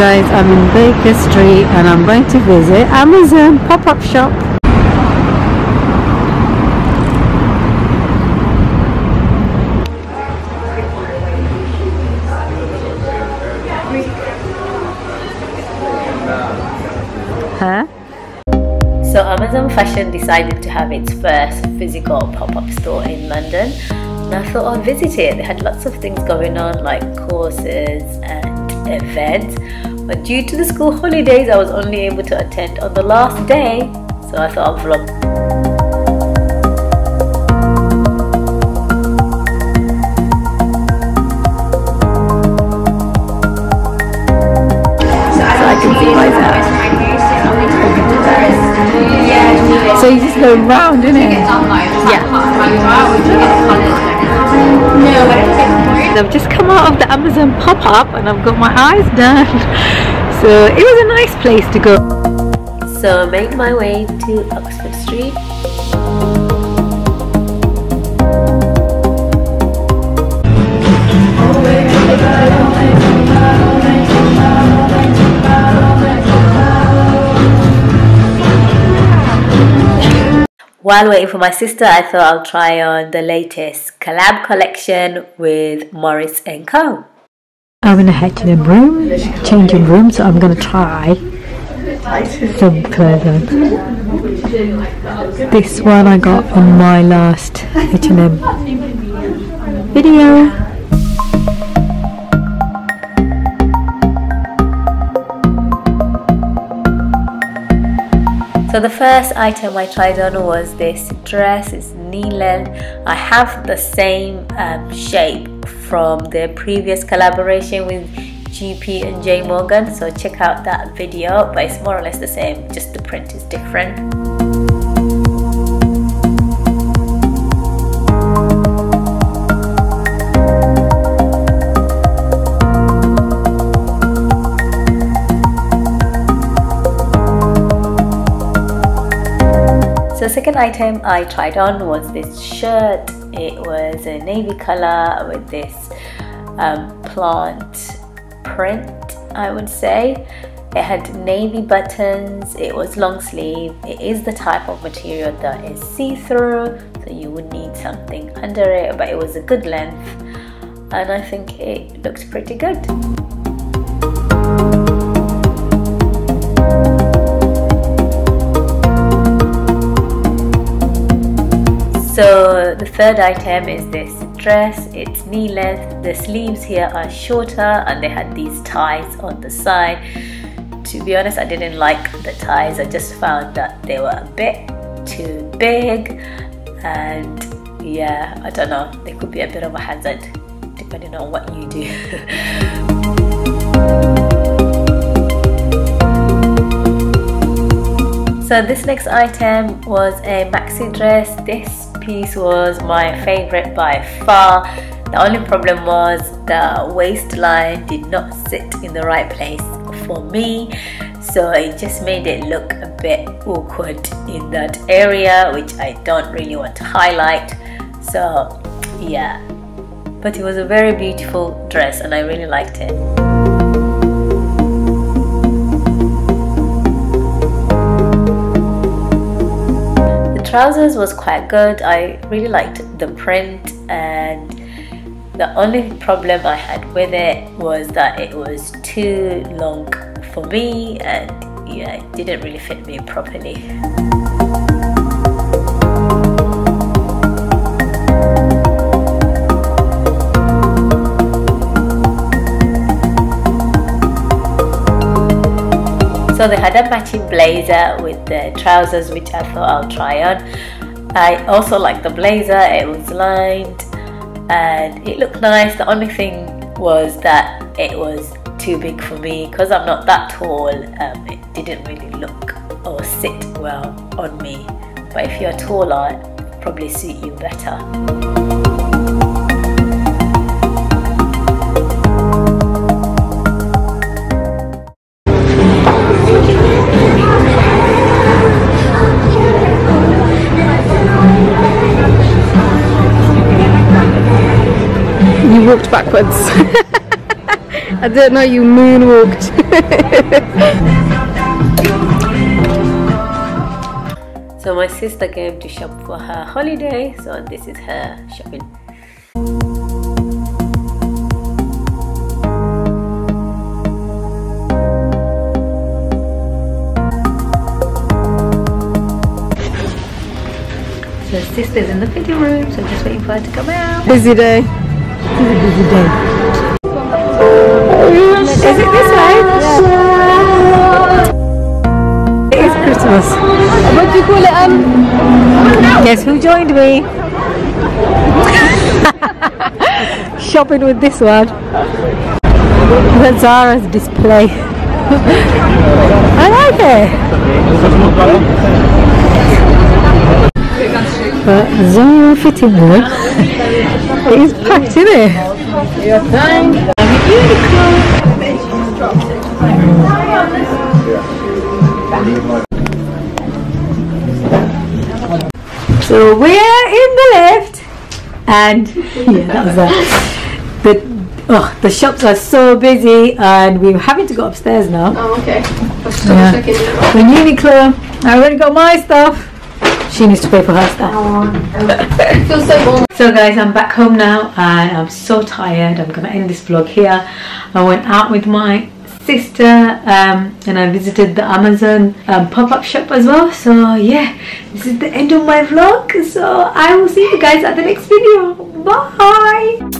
guys, I'm in Baker Street and I'm going to visit Amazon pop-up shop. Huh? So Amazon Fashion decided to have its first physical pop-up store in London. And I thought I'd visit it. They had lots of things going on like courses and events. But due to the school holidays, I was only able to attend on the last day. So I thought I'd vlog So you just go round, innit? Yeah. I've just come out of the Amazon pop-up and I've got my eyes done. So it was a nice place to go. So I made my way to Oxford Street. While waiting for my sister, I thought I'll try on the latest collab collection with Morris & Co. I'm in a H&M room, changing room, so I'm to try some clothes. This one I got on my last H&M video. So the first item I tried on was this dress. It's knee length. I have the same um, shape from their previous collaboration with GP and J Morgan. So check out that video. But it's more or less the same. Just the print is different. So second item I tried on was this shirt. It was a navy color with this um, plant print, I would say. It had navy buttons, it was long sleeve. It is the type of material that is see-through, so you would need something under it, but it was a good length and I think it looked pretty good. So the third item is this dress. It's knee length. The sleeves here are shorter and they had these ties on the side. To be honest, I didn't like the ties. I just found that they were a bit too big and yeah, I don't know. They could be a bit of a hazard depending on what you do. So this next item was a maxi dress. This piece was my favorite by far. The only problem was the waistline did not sit in the right place for me. So it just made it look a bit awkward in that area, which I don't really want to highlight. So yeah, but it was a very beautiful dress and I really liked it. Trousers was quite good. I really liked the print and the only problem i had with it was that it was too long for me and yeah it didn't really fit me properly So they had a matching blazer with the trousers which I thought I'll try on. I also like the blazer, it was lined and it looked nice. The only thing was that it was too big for me because I'm not that tall. Um, it didn't really look or sit well on me. But if you're taller, it probably suit you better. Walked backwards. I didn't know you moonwalked. so my sister came to shop for her holiday so this is her shopping So sister's in the fitting room, so just waiting for her to come out. Busy day. A busy day. Is it this way? It is Christmas. What do you call it? Um, Guess who joined me? Shopping with this one. The Zara's display. I like it. But Zara fitting room is packed in it. So we're in the lift, and yeah, that was that. The oh, the shops are so busy, and we're having to go upstairs now. oh, okay. Yeah. The Uniqlo. I already got my stuff. She needs to pay for her stuff. Feels so warm. So guys, I'm back home now, and I'm so tired. I'm gonna end this vlog here. I went out with my sister um, and I visited the Amazon um, pop-up shop as well so yeah this is the end of my vlog so I will see you guys at the next video bye